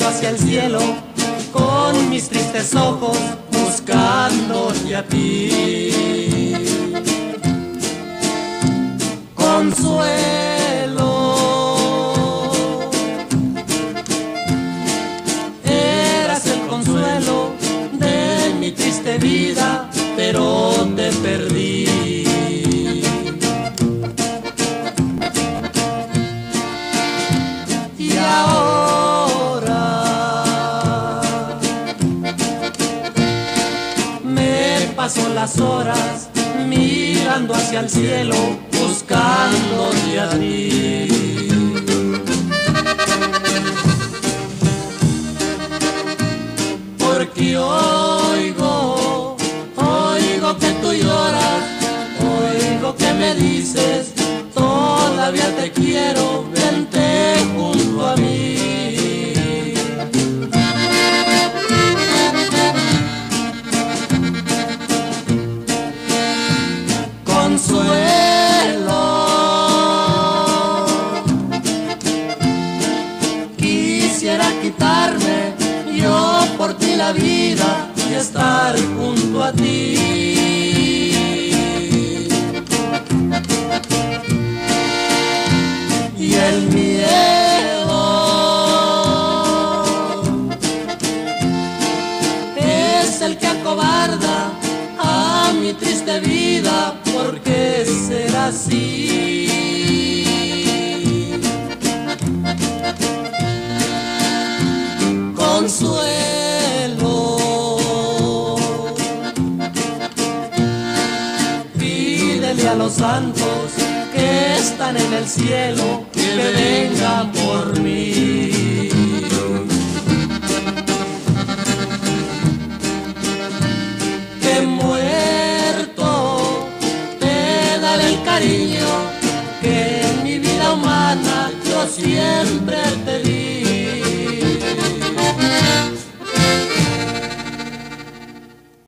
el cielo con mis tristes ojos buscándote a ti. Consuelo. Eras el consuelo de mi triste vida, paso las horas mirando hacia el cielo, buscándote a ti. Porque oigo, oigo que tú lloras, oigo que me dices, quisiera quitarme yo por ti la vida y estar junto a ti. Y el miedo es el que acobarda a mi triste vida, porque será así. A los santos que están en el cielo que vengan por mí. que muerto te daré el cariño que en mi vida humana yo siempre te di.